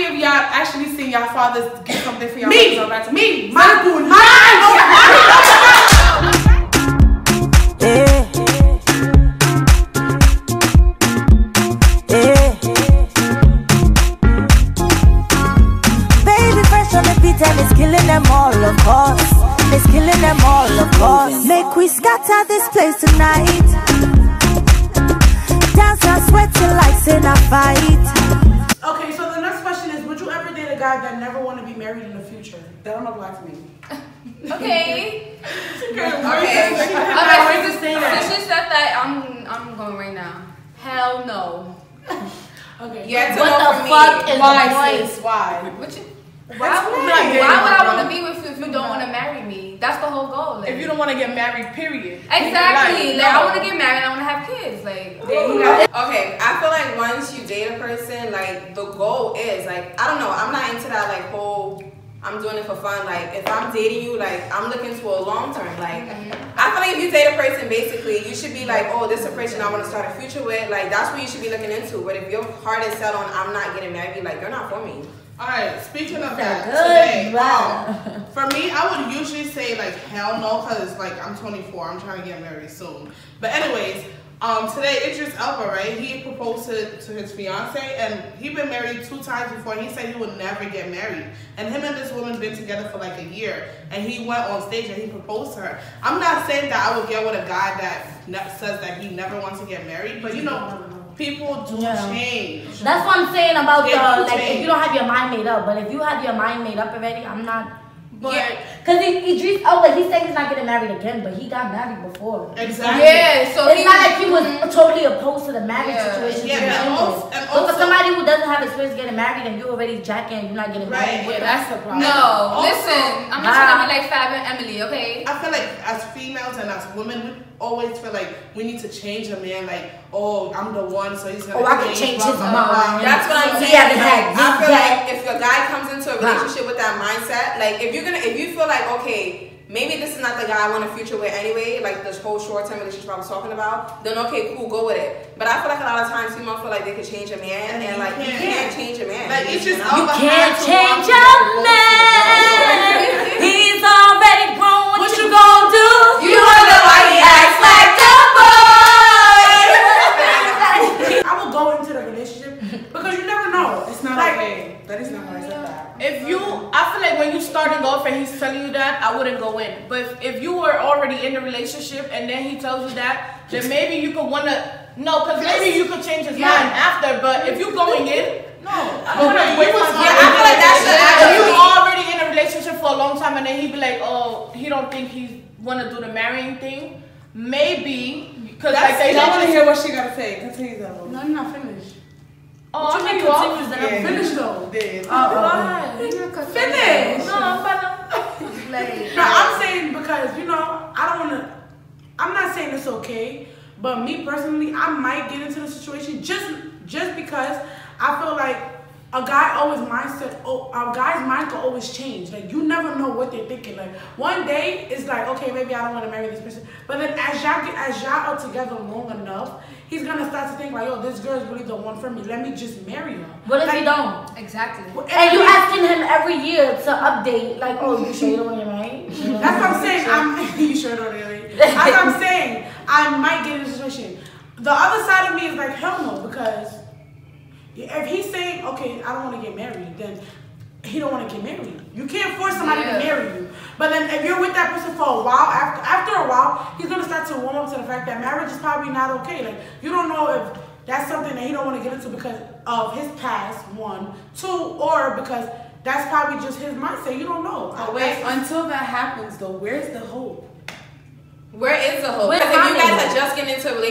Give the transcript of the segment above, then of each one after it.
many of y'all actually seen y'all fathers get something for y'all Me, mothers on that me, my, So, my. Baby fresh on the beat and it's killing them all, of course. It's killing them all, of course. Make we scatter this place tonight. Dance and sweat till like sin a fight. Would you ever date a guy that never want to be married in the future? That don't apply to me. Okay. Okay. Okay. Why is it saying that? Since you said that, I'm I'm going right now. Hell no. Okay. Yeah, to What the for me, fuck is why, the point? why? What you, That's why would, not why would I want to be with you if you don't want to marry me? That's the whole goal. Like, If you don't want to get married, period. exactly. Like, Like, I want to get married. I want to have kids. Like, Okay, I feel like once you date a person, like the goal is like I don't know. I'm not into that like whole. I'm doing it for fun. Like if I'm dating you, like I'm looking to a long term. Like mm-hmm. I feel like if you date a person, basically you should be like, oh, this is a person I want to start a future with. Like that's what you should be looking into. But if your heart is set on I'm not getting married, like you're not for me. Alright, speaking of that, today, um, for me, I would usually say like hell no, cause like I'm 24, I'm trying to get married soon. But anyways, um, today Idris Elba, right? He proposed to, to his fiance, and he been married two times before. He said he would never get married, and him and this woman been together for like a year. And he went on stage and he proposed to her. I'm not saying that I would get with a guy that ne- says that he never wants to get married, but you know, people do Yeah. change. That's what I'm saying about They the do like if you don't have your mind made up, but if you have your mind made up already, I'm not. But Cause he Idris, oh, like he said he's not getting married again, but he got married before. exactly. yeah. So it's he not like he was mm-hmm. totally opposed to the marriage Yeah. situation. Yeah, to begin and also- and but for somebody who doesn't have experience getting married and you already jacking and you're not getting Right, married, yeah, That's the problem. No, Also- listen. I'm not trying to be like Fab and Emily. Okay. I feel like as females and as women, we always feel like we need to change a man. Like, oh, I'm the one, so he's gonna Oh, I can change blah, his blah, blah. mind. That's what I'm saying. haven't Like, I feel like if a guy comes into a relationship with that mindset, like if you're gonna, if you feel like okay, maybe this is not the guy I want a future with anyway, like this whole short term relationship I was talking about, then okay, cool, go with it. But I feel like a lot of times females feel like they could change a man, And and, like you can't. can't change a man. Like, it's just You know? all- You can't change a man. Wouldn't go in. But if, if you were already in the relationship and then he tells you that, then maybe you could wanna no, cause maybe you could change his Yeah. mind after. But if you're going in, no, I don't wanna waste you was my Yeah. I feel like that should If you actually. already in a relationship for a long time and then he'd be like, oh, he don't think he wanna do the marrying thing, maybe because like they I want to hear what she gotta say. Continue that. No, you're not finished. oh, I'm cut mean you off. continues that I'm finished though? Did. Uh, why? Finish. No, I'm about Like, No, I'm saying because you know I don't want to. I'm not saying it's okay, but me personally, I might get into the situation just just because I feel like a guy always mindset. Oh, a guy's mind can always change. Like you never know what they're thinking. Like one day it's like okay, maybe I don't want to marry this person, but then as y'all get as y'all are together long enough, he's gonna start to think like, oh, this girl's really the one for me. Let me just marry her. What if like, you don't? exactly. And you asking him every year to update, like, oh, you sure you don't want to get married? That's what I'm saying. I'm you sure don't really. That's what I'm saying. I might get in a situation. The other side of me is like hell no because if he's saying okay I don't want to get married then he don't want to get married. You can't force somebody Yeah. to marry you. But then if you're with that person for a while after after a while he's gonna start to warm up to the fact that marriage is probably not okay. Like you don't know if that's something that he don't want to get into because of his past one, two, or because that's probably just his mindset. You don't know. But wait, until that happens though, where's the hope? Where is the hope? Because if you guys are just getting into a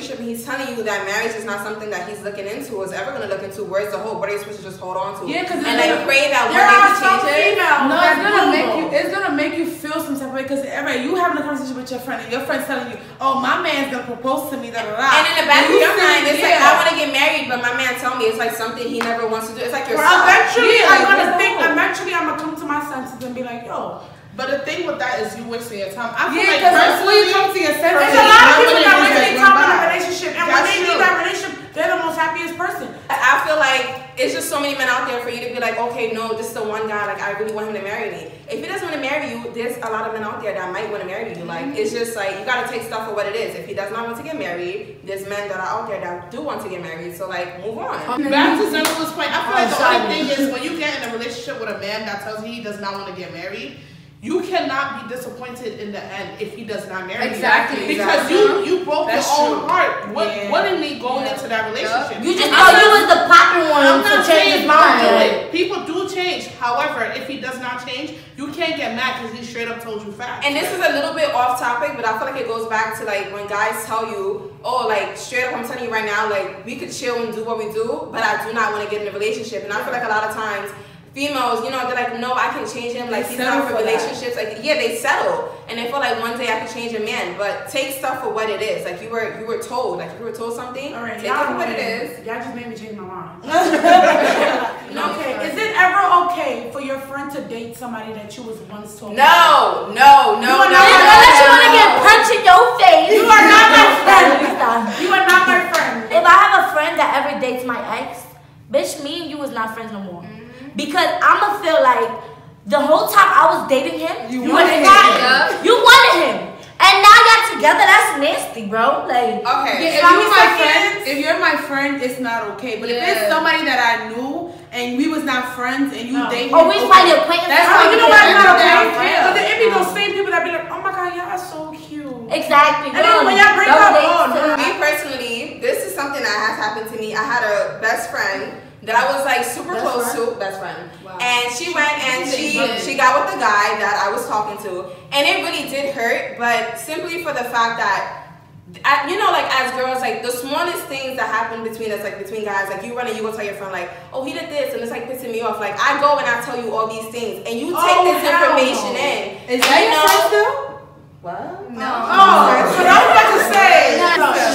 relationship and he's telling you that marriage is not something that he's looking into or is ever going to look into, where's the hope? What are you supposed to just hold on to? Yeah, 'cause and it's then like- pray that one There day are some females No, it's gonna do, make you. It's gonna make you feel some type of way because right, you having a conversation with your friend and your friend's telling you, "Oh, my man's gonna propose to me." Da da da. And in the back of your mind, it's like. I want to get married, but my man tell me it's like something he never wants to do. It's like your Or son. eventually, Yeah, I'm gonna think. hope? Eventually, I'm gonna come to my senses and be like, yo. But the thing with that is you wasting your time. I feel Yeah, like 'cause personally, you come to your senses, There's a lot of people wouldn't that waste their time in a bye. relationship, and when That's they true. leave that relationship, they're the most happiest person. I feel like it's just so many men out there for you to be like, okay, no, this is the one guy. Like I really want him to marry me. If he doesn't want to marry you, there's a lot of men out there that might want to marry you. Like it's just like you gotta take stuff for what it is. If he does not want to get married, there's men that are out there that do want to get married. So like, move on. Back to Zenabou's point, I feel oh, like the only thing is when you get in a relationship with a man that tells you he does not want to get married, you cannot be disappointed in the end if he does not marry Exactly, you. Because exactly. you you broke That's your own true. heart wi- Yeah. willingly going into that relationship. You just thought you was the popping one I'm to not change saying his mind. People do change. However, if he does not change, you can't get mad because he straight up told you facts. And this is a little bit off topic, but I feel like it goes back to like when guys tell you, oh, like straight up, I'm telling you right now, like we could chill and do what we do, but I do not want to get in a relationship. And I feel like a lot of times, females, you know, they're like, no, I can change him. Like he's not for settle for that. relationships. Like yeah, they settle, and they feel like one day I can change a man. But take stuff for what it is. Like you were, you were told, like you were told something. All right, take it y'all for what it win. is. Y'all just made me change my mind. No, okay, is it ever okay for your friend to date somebody that you was once talking to? No, no, no, You no. are not no, my Unless you want to get punched in your face. You are not my friend. Stop. You are not my friend. If I have a friend that ever dates my ex, bitch, me and you is not friends no more. Mm. Because I'ma feel like the whole time I was dating him, you, wanted wanted him. him. You wanted him. And now y'all together, that's nasty, bro. Like, Okay. Yeah, if you're my seconds. friend, if you're my friend, it's not okay. But if it's somebody that I knew and we was not friends and you No. date oh, him, we okay. probably acquaintances. That's Oh, how you you know what? It's not okay. But then it be those same people that be like, oh my god, y'all are so cute. Exactly. And then when y'all break up, dates, oh, no. Me personally, this is something that has happened to me. I had a best friend that I was like super close to, best friend, Wow. and she went and she she got with the guy that I was talking to, and it really did hurt, but simply for the fact that. I, you know, like as girls, like the smallest things that happen between us, like between guys, like you run and you go tell your friend, like, oh, he did this, and it's like pissing me off. Like I go and I tell you all these things, and you take Oh, this information no. in. Is that you your know- friend still? What? No. Oh, so I was about to say.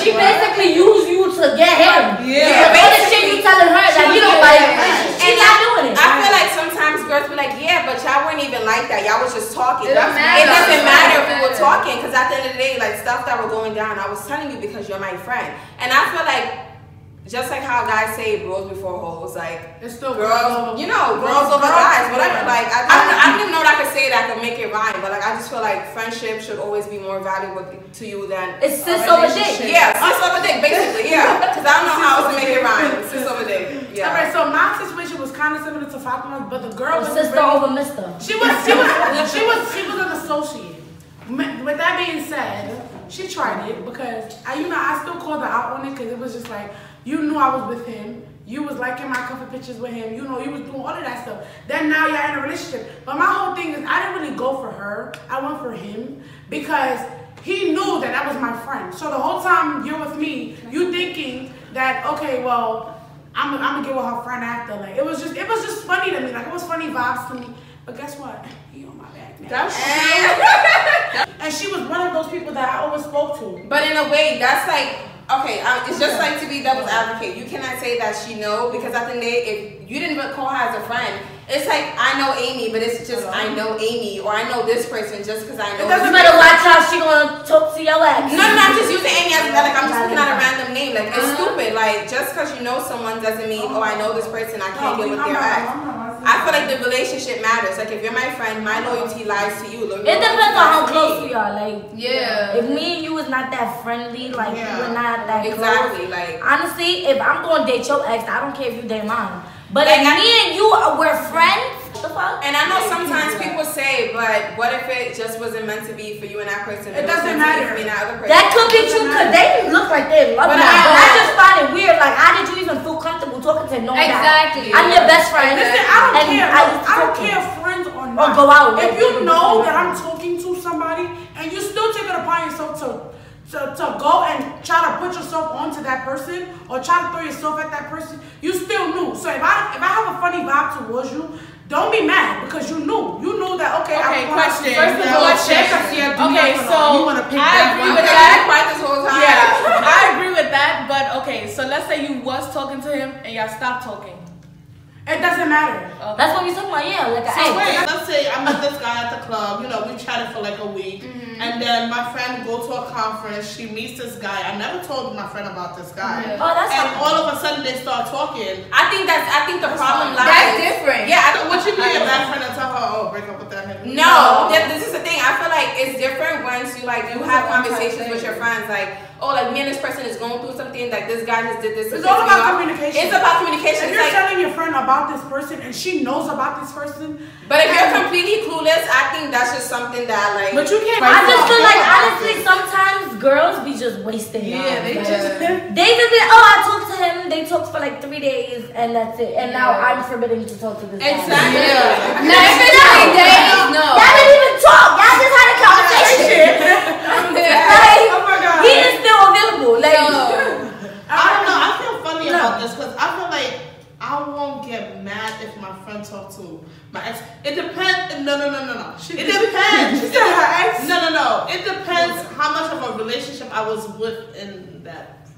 She basically used you to get him. Yeah, All the shit you telling her that you don't like, she And not doing it. I feel like sometimes girls be like, yeah, but y'all weren't even like that. Y'all was just talking. It don't matter. It doesn't matter if doesn't we were talking, because at the end of the day, like stuff that were going down, I was telling you because you're my friend. And I feel like, just like how guys say bros before hoes, like It's still girls, you know, girls over guys, whatever. Like I, I, don't- I don't even know what I could say that could make it rhyme, but like I just feel like friendship should always be more valuable to you than It's a sis over relationship. dick. Yeah, sis over dick, basically. Yeah, because I don't know how else to make it rhyme. Sis over dick. Yeah. All right, so my situation was kind of similar to Fatima's, but the girl was sister really- over mister. She was she was she was she was an associate. With that being said, she tried it because I you know I still called her out on it because it was just like you knew I was with him. You was liking my cover pictures with him. You know you was doing all of that stuff. Then now you're in a relationship. But my whole thing is I didn't really go for her. I went for him because he knew that that was my friend. So the whole time you're with me, you thinking that okay, well. I'm, I'm gonna get with her friend after. Like it was just it was just funny to me. Like it was funny vibes to me. But guess what? He on my back now. That's And she was one of those people that I always spoke to. But in a way, that's like okay. Um, it's just like to be devil's advocate. You cannot say that she know because at the end of the day, if you didn't call her as a friend, it's like I know Amy, but it's just I uh-huh. know Amy or I know this person just because I know. It doesn't You better watch out, she gonna talk to your ex. No, no, I'm just using Amy as like I'm just looking at a uh-huh. random name. Like it's uh-huh. stupid. Like just because you know someone doesn't mean oh I know this person I can't get with their ex. I feel like the relationship matters. Like if you're my friend, my loyalty lies to you. It depends on how close we are. Like, Yeah. if me and you is not that friendly, like Yeah. we're not that Exactly. close. Like Honestly, if I'm going to date your ex, I don't care if you date mine. But Like, if I- me and you are we're friends, what the fuck? And I know sometimes people say, but what if it just wasn't meant to be for you and that person? It was doesn't meant to be matter. me and that other person. That could be true because they look like they love But me. I- But I I- just find it weird. Like, how did you even feel comfortable talking to no Exactly. I'm your best friend. Listen, I don't and care. I, I, don't care if friends or not. Or not. go out. If you know that I'm talking to somebody and you still take it upon yourself to, to to go and try to put yourself onto that person or try to throw yourself at that person, you still knew. So if I if I have a funny vibe towards you, don't be mad because you knew. You knew that okay. Okay, I'm question. First of all, check up here. Do Okay, so you want to pick I agree with But that. I've been quiet this whole time. Yeah, I agree with that, but okay, so let's say you was talking to him and y'all stopped talking. It doesn't matter. That's what we talking about. Yeah, like an So wait, let's say I met this guy at the club. You know, we chatted for like a week, Mm-hmm. And mm-hmm. then my friend go to a conference. She meets this guy. I never told my friend about this guy. Oh, that's and not- all of a sudden they start talking. I think that's. I think the problem lies. That's different. Yeah. I So don't, would you be a bad friend and tell her, oh, break up with that nigga? No, th- this is the thing. I feel like it's different once you like you have conversations with your friends, like, oh, like me and this person is going through something. Like this guy just did this. It's all about off. communication. It's about communication. If you're like, telling your friend about this person and she knows about this person, but if you're completely clueless, I think that's just something that like. But you can't. I just feel like honestly, sometimes girls be just wasting. Yeah, they just. They just be oh, I talked to him. They talked for like three days, and that's it. And now I'm forbidden to talk to this guy. Exactly. Yeah. Now if it's three days, no. Y'all didn't even talk. Y'all just had a conversation. like, oh my god. he is still available. Like, No. I don't know. I feel funny about this because I feel like I won't get mad if my friend talk to my ex. It depends. No, no, no, no, no. It depends. She said her ex. No, no, no. It depends how much of a relationship I was with in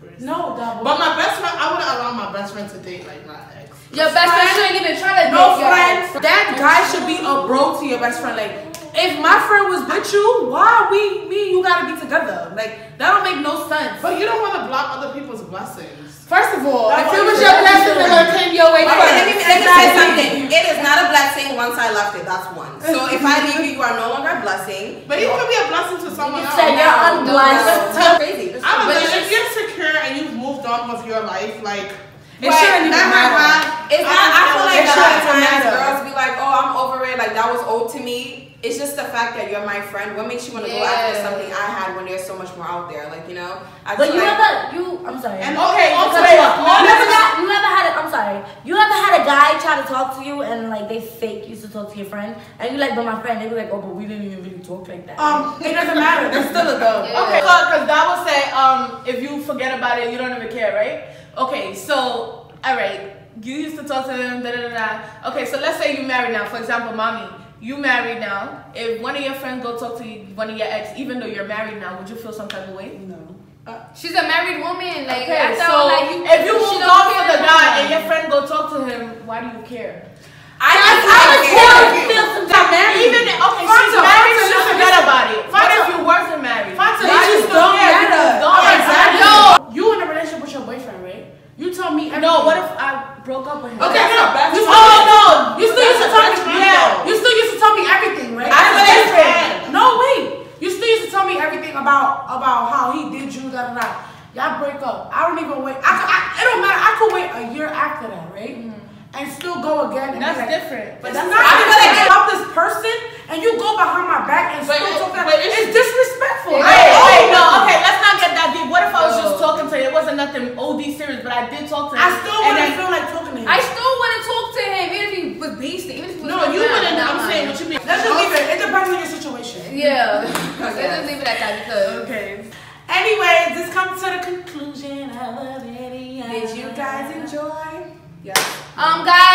that. No, double. But my best friend, I wouldn't allow my best friend to date like my ex. Your best friend shouldn't even try to No date your friend. ex. That guy should be a bro to your best friend. Like, if my friend was with you, why we, me, you gotta be together? Like, that don't make no sense. But you don't want to block other people's blessings. First of all, That's if it what your blessing, they're gonna came your way Okay, let me, let me say something. It is not a blessing once I left it. That's one. So if I leave you, you are no longer a blessing. But you could be a blessing to someone you else. said you're unblessed. That's crazy. I don't But know. If you're secure and you've moved on with your life, like It shouldn't even that matter. It's not. I feel like It a lot of shouldn't times matter. girls be like, "Oh, I'm over it. Like that was old to me." It's just the fact that you're my friend. What makes you want to go after something I had when there's so much more out there? Like you know. I But you like, ever, you, I'm sorry. And Okay, also, wait, you all ever got, you ever had a, I'm sorry. You ever had a guy try to talk to you and like they fake used to talk to your friend and you like, but my friend, they be like, oh, but we didn't even really talk like that. Um, it doesn't matter. It's still a dub. Yeah. Okay, because that would say, um, if you forget about it, you don't even care, right? Okay, so, all right, you used to talk to them, da da da da. Okay, so let's say you married now. For example, mommy, you married now. If one of your friends go talk to one of your ex, even though you're married now, would you feel some type of way? No. Uh, she's a married woman. Like Okay, so thought, like you, if you she moved don't on for care the guy and your friend go talk to him, why do you care? I I just would I still care. feel some Got married. Even if, okay, Fanta, she's married, Fanta, so listen, forget listen. about it. What Fanta. if you wasn't married? Fanta, Why they you just still don't care? You matter. moved on. Exactly. No, You in a relationship with your boyfriend, right? You tell me everything. no. What if I broke up with him? Okay, That's no. a best You friend. still, Oh no! you still used to tell me. That's fine, Yeah. though. You still used to tell me everything, right? I feel Best like friend. No, wait. You still used to tell me everything about about how he did you, da da da. Y'all break up. I don't even wait. I, could- I it don't matter. I could wait a year after that, right? And still go again. And That's be like, different. But That's I feel like- about this person, and you go behind my back and But still it- talk that. it's- It's disrespectful. Yeah. Wait, I- wait, no, okay, let's not get that deep. What if I was just talking to him? It wasn't nothing OD serious, but I did talk to him. I still wouldn't feel like talking to him. I still wouldn't talk to him, even if he was beasting, even if he was No, you wouldn't. I'm saying what you mean. Let's just leave it. It depends on your situation. Yeah, let's just leave it at that because. Okay. Anyways, this comes to the conclusion of a video. Did you guys enjoy? Yeah. Um, guys,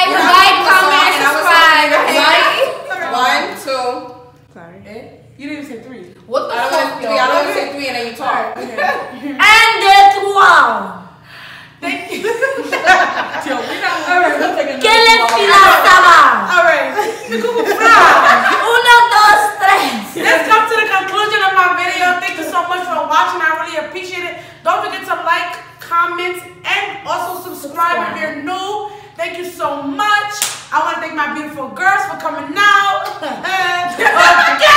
Siélense la sama. All right. Uno, dos, tres. Let's come to the conclusion of my video. Thank you so much for watching. I really appreciate it. Don't forget to like, comment, and also subscribe, subscribe. if you're new. Thank you so much. I want to thank my beautiful girls for coming out. Uh,